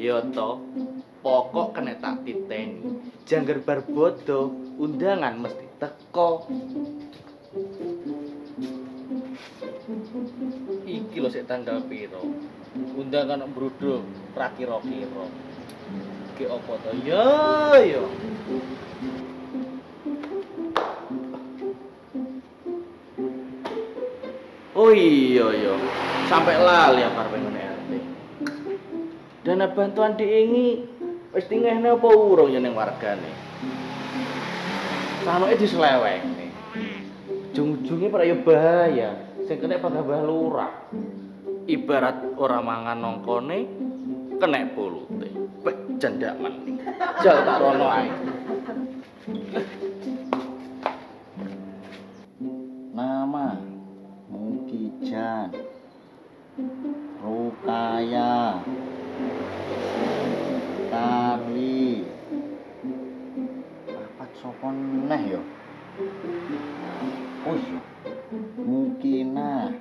Iya toh, pokok kena tak titeni. Jangger barbodo, undangan mesti teko. Iki lo sik tanggal piro. Undangan brodo prakira-kira. Ki apa to? Ya, yo. Oh iya iya, sampai lali apa pengen RT. Dana bantuan diingi wis tingehne apa urung ya ning wargane. Sanoke diseleweng. Jung-junge para ya bahaya, sing kena pagah lurah. Ibarat ora mangan nongkone kena polute. Pek jandak mending. Jal tak rono. Mukijan Rukaya Kali Papat sopon neh yo Oh iya Mukina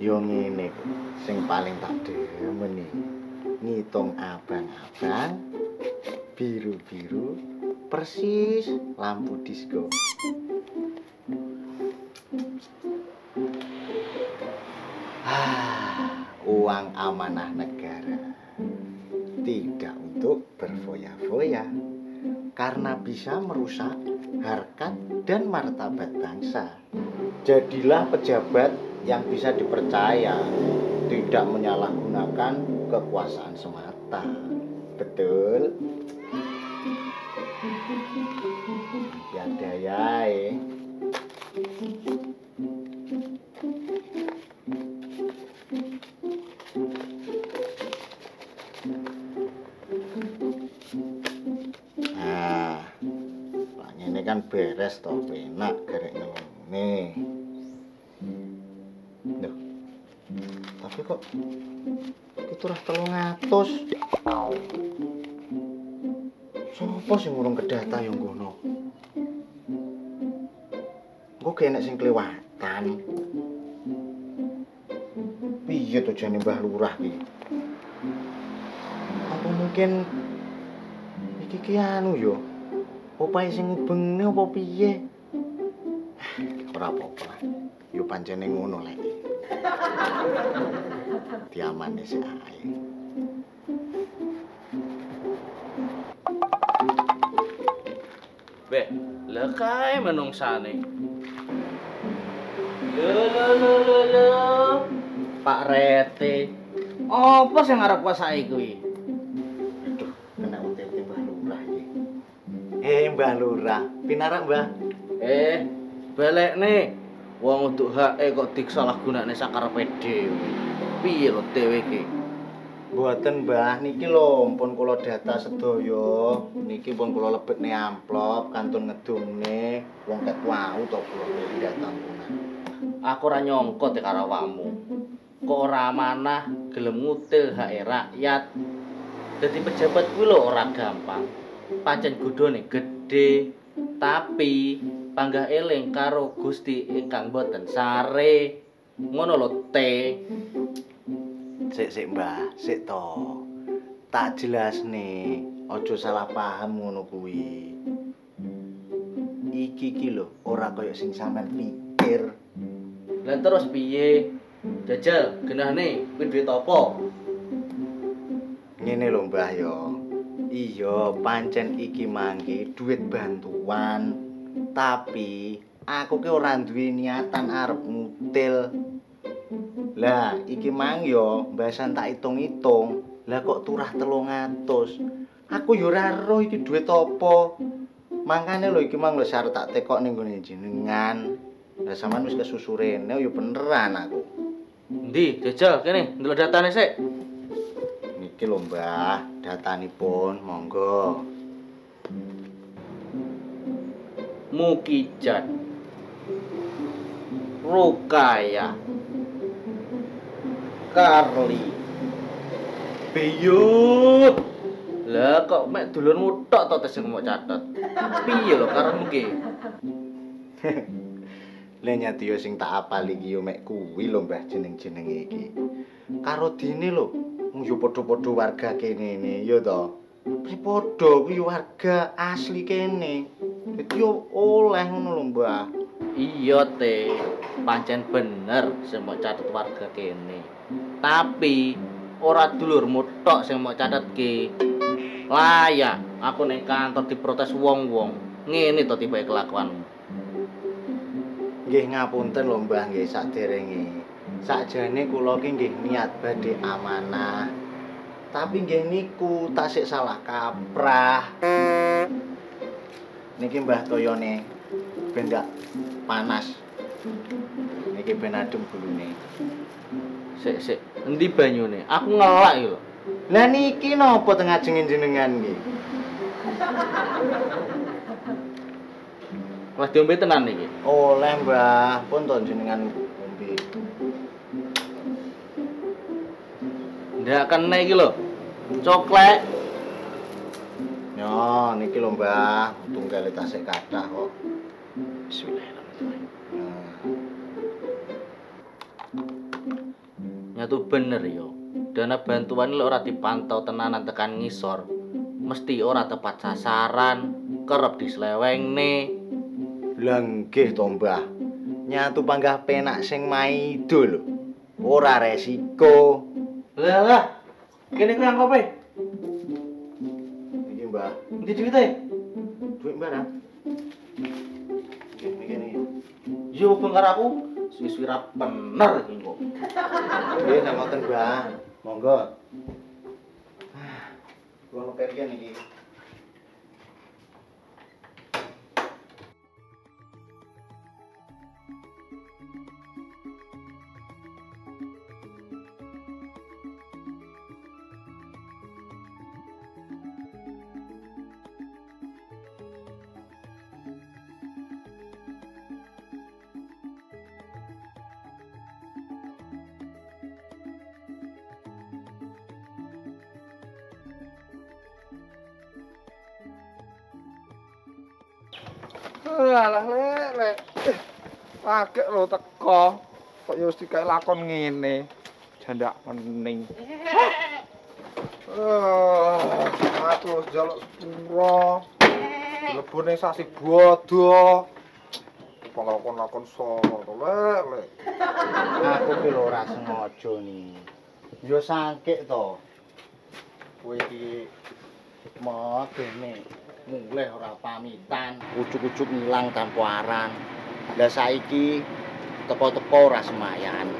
Yo ngene. Sing paling tak demen iki. Ngitung abang-abang persis lampu disco. Ah, uang amanah negara tidak untuk berfoya-foya karena bisa merusak harkat dan martabat bangsa. Jadilah pejabat yang bisa dipercaya, tidak menyalahgunakan kekuasaan semata. Betul? Nah, lah ini kan beres toh, enak garek ngene. Duh. Tapi kok itu telung atus. Sopo sing ngurung kedata yang ngono? Engko kene sing kelewatan. Piye to jane Mbah Lurah ki? Mungkin iki ki anu yo? Opahe sing ngubengne apa piye? Ora apa-apa. Yo pancene ngono lek. Diamane sik ae. Be, lha kae menungsane. Lho lho lho lho. Pak Rete. Apa sing arep kuasai kuwi? Mbah Lurah, pinarak, Mbah? Eh, belek nih. Wong untuk hak kok disalahgunakne sakarepe dhewe. Piye lho dhewe iki? Mboten, Mbah, niki lho pun kula data sedaya. Niki pun kula lebetne amplop kantun ngedumne wong ket wau to kula data. Aku ora nyongko te karo awakmu. Kok ora amanah gelem ngutil hak rakyat. Dadi pejabat kuwi lho ora gampang. Pancen godhone gedhe, tapi panggah eling karo Gusti ingkang boten sare. Ngono lho, Te. Sik sik, Mbah, sik to. Tak jelasne, aja salah paham ngono kuwi. Iki ki lho, ora kaya sing sampean pikir. Lah terus piye? Jajal, genahne kuwi duit apa? Ngene lho Mbah yo. Iya, pancen iki mangke duit bantuan. Tapi aku ki ora duwe niatan arep ngutil. Lah, iki mang yo mbasan tak hitung-hitung. Lah kok turah 300. Aku yo ora ero iki duit apa. Mangkane lho iki mang lho arep tak tekok ning gone jenengan. Lah sampean wis kesusurene yo beneran aku. Endi? Jajal kene, ndelok datane sik. Niki lho Mbah, datanipun monggo. Mukijat. Rukaya. Karli. Biyut. Lah kok mek dulurmu tok to tes mau catet. Piye lho karepmu ki? Lah nyati yo sing tak apal iki yo mek kuwi lho Mbah jeneng-jenenge iki. Karo dene lho, mung yo padha-padha warga kene ne yo to. Padha kuwi warga asli kene. Dadi yo oleh ngono lho Mbah. Iya te, pancen bener sing mau catet warga kene. Tapi ora dulurmu tok sing mau catetke. Layak aku ning kantor diprotes wong-wong. Ngene to tiba kelakuanmu. Nggih ngapunten lho Mbah nggih saderenge. Sakjane kula ki nggih niat badhe amanah. Tapi nggih niku tasik salah kaprah. Niki Mbah toyone ben panas. Niki ben adem gulune. Sik sik, endi banyune? Aku ngelak lho. Lah niki napa teng ajenge jenengan nggih? Wes diombe tenan iki. Oleh Mbah, pun to jenengan Ndak kena iki lho. Coklek. Yo, niki lho Mbah, tunggale tasik kathah kok. Bismillahirrahmanirrahim. Nyatu bener yo. Dana bantuan lho ora dipantau tenanan tekan ngisor. Mesti ora tepat sasaran, kerep dislewengne. Lah nggih to Mbah. Nyatu panggah penak sing maido lho. Ora resiko. Lah lah. Kene kuwi angkop. Iki, Mbak. Iki duit. Duit Mbak ra. Iki kene. Yo hubung karo aku suwi-suwi bener iki kok. Iya, Nggih, sak ngoten, Mbak. Monggo. Wong kene iki. Alah lek lek. Akeh lho teko. Kok ya mesti kae lakon ngene. Jandak mening. Eh, aku jaluk sepuro. Ning sasi bodo. Pelakon-lakon sono to lek lek. Aku ki lho ora sengaja ni. Yo sangkik to. Kowe iki mau kene mulih ora pamitan, ucuk-ucuk ngilang tanpa aran. Lah saiki teko-teko ora semayan.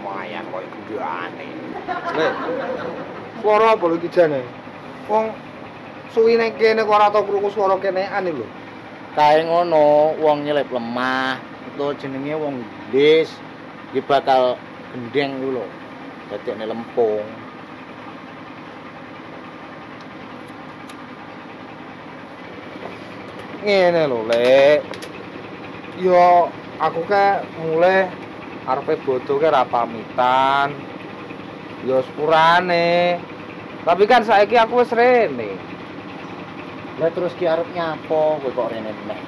Lumayan kok iku diane. Lek. Swara apa lho iki jane? Wong suwi kene kok ora tau krungu swara kenean lho. Kae ngono, wong nyelip lemah, utawa jenenge wong gendis, iki bakal gendeng ku lho. Dadekne lempung. Ngene lho lek yo aku ke mulai arepe bodo ke ra pamitan yo sepurane tapi kan saiki aku wis rene Lah terus ki arep nyapo kowe kok rene meneh?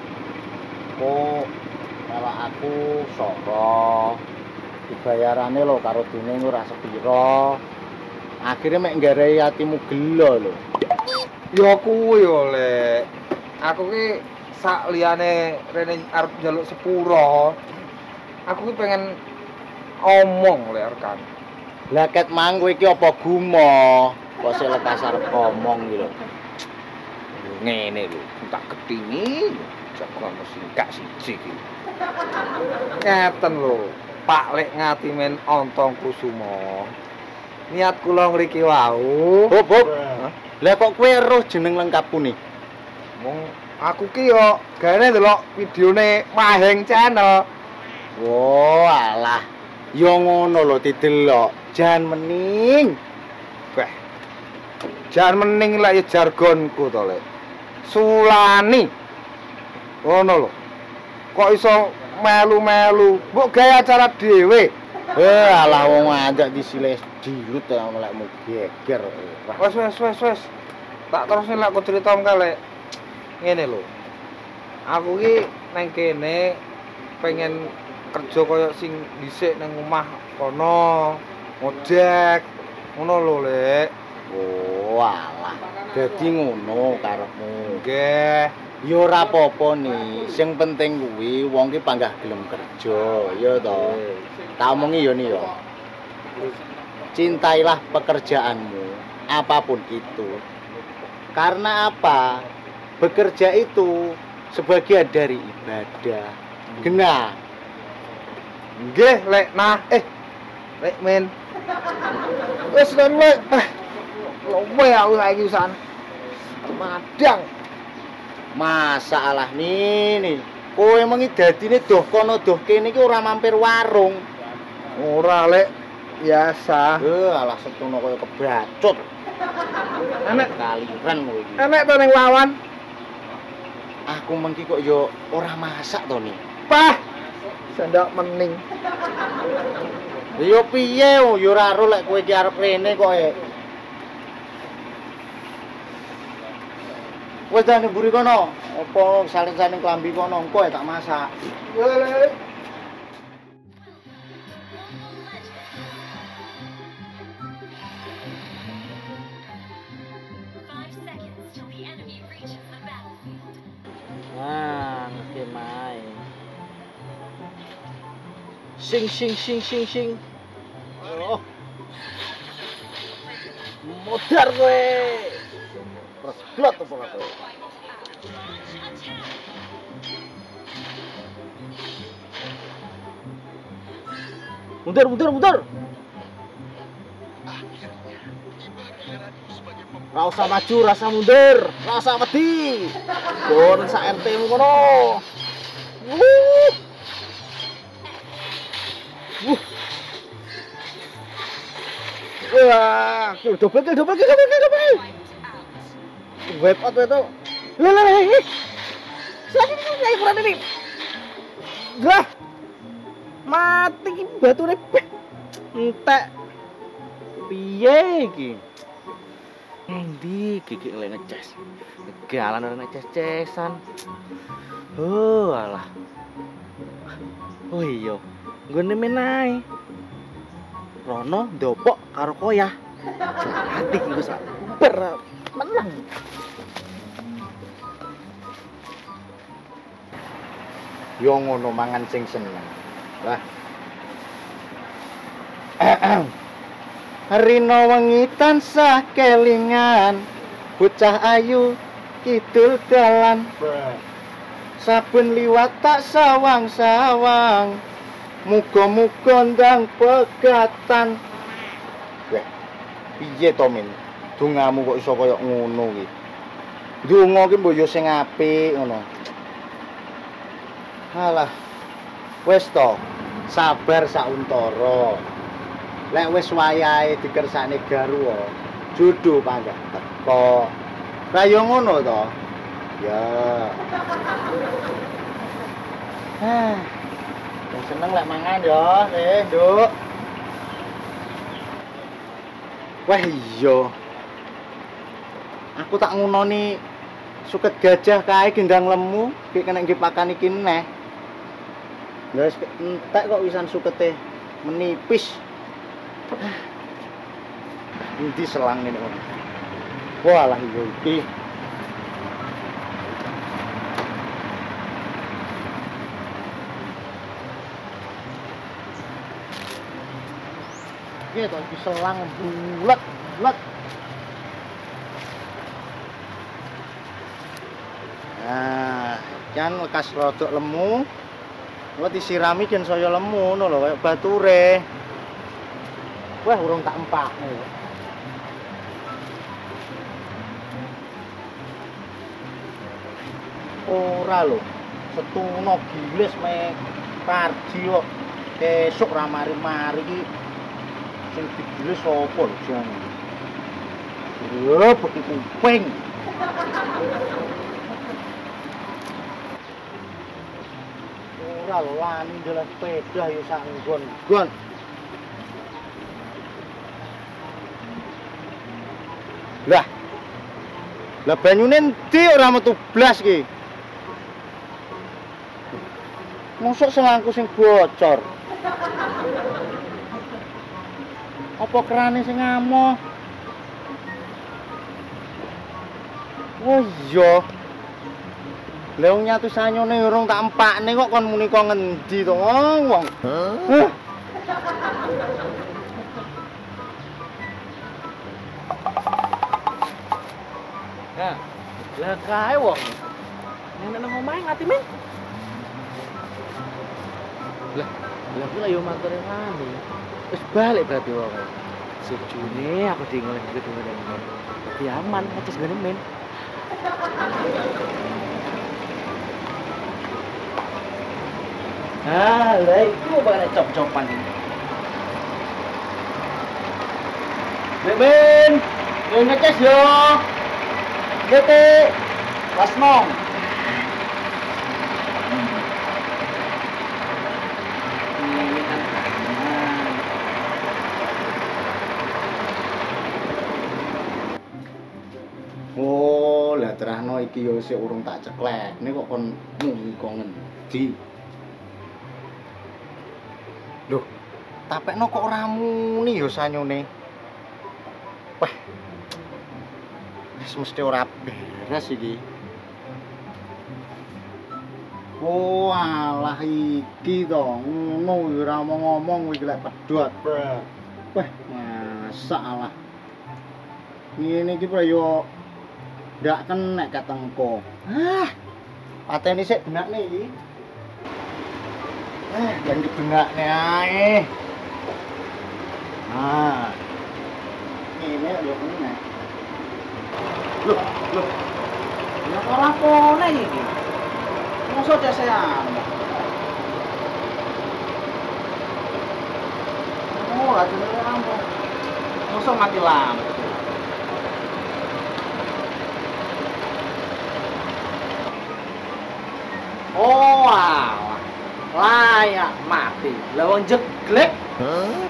Kok malah aku soro. Dibayarane lho karo dene ora sepiro. Akhirnya mek nggarai hatimu gelo lho. Ya kuwi yo, Lek. Aku ki sak liyane rene arep njaluk sepuro. Aku ki pengen omong Lek rekan. Lah ket mang kowe iki apa gumo? Kok sik lekas arep ngomong iki lho. Ngene lho, tak ketini jagoan mesti gak siji iki. Ngeten lho, Pak Lek ngati men ontong kusumo. Niat kula ngriki wau. Hop hop. Hah? Lah kok kowe eruh jeneng lengkapku nih? Wong aku ki yo gane ndelok videone Maheng Channel. Wo alah. Ya ngono lho didelok. Jan mening. Weh. Jan mening lek ya jargonku to, Lek. Sulani. Ngono lho. Kok iso melu-melu, mbok gawe acara dhewe. Eh alah wong ajak disiles dilut ya melekmu geger. Wah, Wes wes wes wes. Tak terusne lek aku cerita kale. Ngene lho. Aku ki nang kene pengen kerja kaya sing dhisik nang omah kono. Ngojek. Ngono lho, Lek. Oh alah. Dadi ngono karepmu. Nggih. Ya ora apa-apa nih. Sing penting kuwi wong ki panggah gelem kerja, ya toh. Tak omongi ya nih ya. Cintailah pekerjaanmu, apapun itu. Karena apa? Bekerja itu sebagian dari ibadah. Genah. Nggih, Lek. Nah, eh. Lek, men. Wes ten, Lek. Eh. Luwe aku saiki usahan. Madang. Masalah nih nih. Kowe mengi dadine doh kono doh kene iki ora mampir warung. Ora, Lek. Biasa. Eh, alah setono kaya kebacut. Enek Kaliran kowe iki. enek to ning lawan. Aku mengki kok yo ora masak to nih. Pah. Sendok mening. Yo piye oh, yo ora ro lek kowe iki arep rene kok e. Wes dah mburi kono. Apa salin-salin klambi kono engko tak masak. Yo, Sing sing sing sing sing. Oh. Modar kowe. Resglot apa kowe? Mundur, mundur, mundur. Ra usah maju, rasa mundur, rasa wedi. Gon sak RT-mu kono. Wuh. Wuh. Wah, kill double kill double kill double kill double. Web out itu. Lah lah lah. Sakit ini kayak kurang ini. Lah. Mati ki batune. Entek. Piye iki? Endi gigi oleh ngecas. Galan ora ngecas-cesan. Oh, alah. Oh iya, nggone menae. Rono ndopok karo koyah. Hati iki wis ber menang. Yo ngono mangan sing seneng. Lah. Rino wengi tansah kelingan bocah ayu kidul dalan saben liwat tak sawang-sawang muga-muga ndang pegatan Weh, piye to min dongamu kok iso kaya ngono ki donga ki mbok yo sing apik ngono Alah. Wis to, sabar sauntara. Lek wis wayahe dikersakne garwa, jodoh panggah teko. Lah yo ngono to. Ya. Ah. Seneng lek mangan yo, eh, Nduk. Wah iya. Aku tak ngunoni suket gajah kae gendang lemu, ki kena nggih pakan iki neh. Guys, entek kok wisan sukete menipis. Endi selang ngene kok. Walah iya iki. gitu diselang bulat bulat. Nah kan lekas rodok lemu. Lo disirami dan soyo lemu no lo kayak bature wah urung tak empat. no. ora lo setuno gilis me parji kok. Esuk ra mari-mari Sing digilis sapa lho jane? Yo, beki kuping. Ora lho wani ndelok sepeda ya sak nggon-nggon. Lah. Lah banyune endi ora metu blas iki? Mosok selangku sing bocor. Apa kerane sing ngamoh? Oh iya. Lah wong nyatu sanyone urung tak empakne kok kon muni kok ngendi to wong. wong. Hah? Nah, lah kae wong. Nenek nang omahe ngati men. Lah, lah kuwi yo matur ngene. Wis balik berarti wong. Sejune aku dingel iki dingel men. Tapi aman ngecas gene men. Ah, lah iku bakal cop-copan ini. Ben, ben ngecas yo. Gete, Lasmong. Iki yo sik urung tak ceklek. Nek kok kon muni kok ngendi? Loh, tapekno kok ora muni yo sanyone. Wah. Wis mesti ora beres iki. Oh, alah iki to. Ngono ora ngomong iki lek pedhot. Wah, masalah. Ngene iki pra yo ndak kena katengko. Ah. Pateni sik benakne iki. Eh, jangan benakne ae. Ah. Ini yo kena. Loh, loh. Ya ora pone iki. Mosok desean. Oh, ada lampu. Mosok mati lampu. Oh, alah. Layak mati. Lawang jeglek. Huh.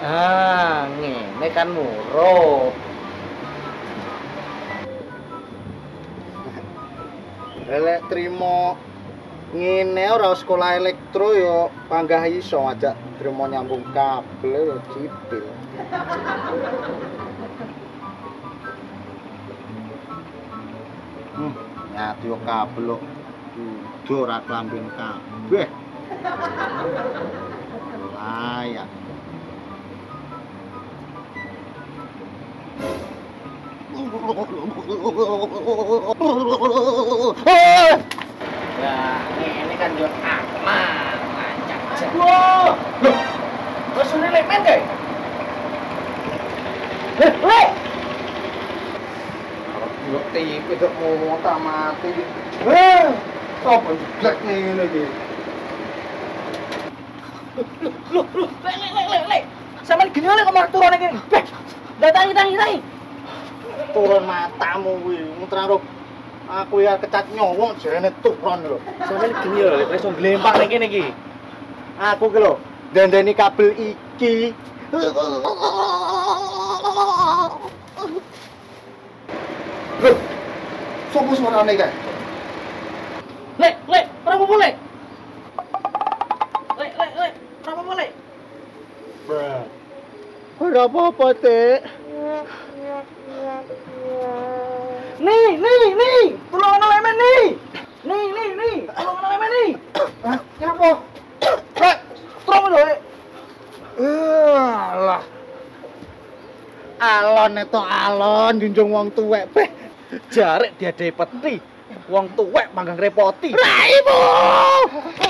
Ah, ngene kan murah. Lek trimo ngene ora sekolah elektro yo panggah iso ajak trimo nyambung kabel yo cipil. Hmm. tuh kabel lo, Dudu ra klamben kabeh. Layak. Ya, ini kan yo akmal, mancak. Loh, loh. Wes ngene lek men, Yo tipe tok mau tak mati. Eh, sopo jeglek ngene iki? Loh, loh, leh, leh, leh, leh, leh. Sampai gini oleh kemarin turun lagi. Beh, datangi, datangi, datangi. Turun matamu kuwi, mutraro. Aku ya kecat nyowong jarene turun lho. Sampai gini oleh, leh, langsung gelempang lagi nih, Ki. Aku ki lho, ndendeni kabel iki. Lho, sopo suarane kae? Leh, leh, berapa boleh? Leh, leh, leh, berapa boleh? Bruh. ora apa-apa, Dik. Nih, nih, nih. Tolong ana lemen nih. Nih, nih, nih. Tolong ana lemen nih. Hah? Nyapa? Rek, strong lho, Rek. Alah. Alon itu alon junjung wong tuwek, Beh. Jarek diadai peti. Wong tuwek manggang repoti. Raimu!